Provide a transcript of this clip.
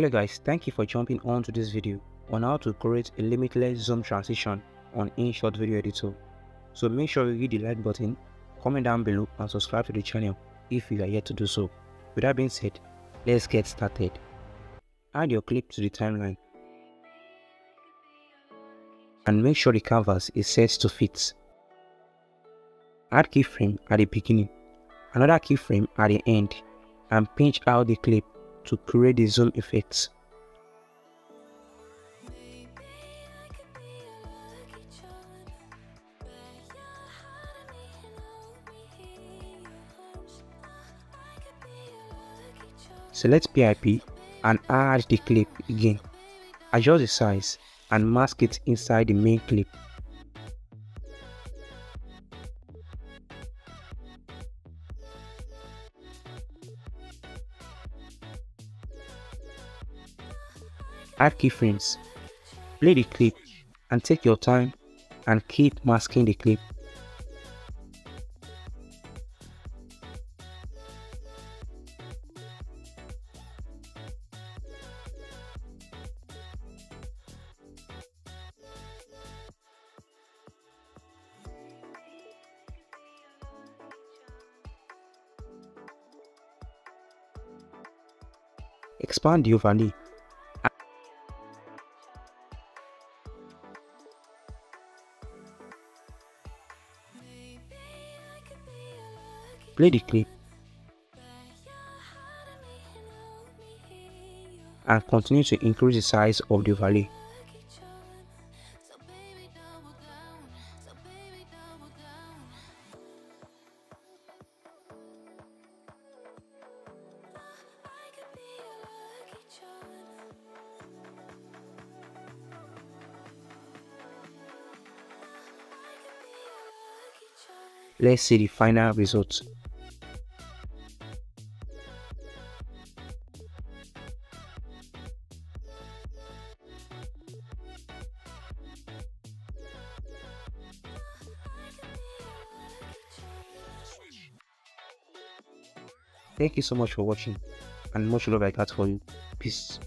Hello guys, thank you for jumping on to this video on how to create a limitless zoom transition on InShot Video Editor. So make sure you hit the like button, comment down below and subscribe to the channel if you are yet to do so. With that being said, let's get started. Add your clip to the timeline and make sure the canvas is set to fit. Add keyframe at the beginning, another keyframe at the end and pinch out the clip to create the effects. Select PIP and add the clip again. Adjust the size and mask it inside the main clip. Add keyframes. Play the clip and take your time and keep masking the clip. Expand the overlay clip and continue to increase the size of the overlay. Let's see the final results. Thank you so much for watching and much love I got for you. Peace.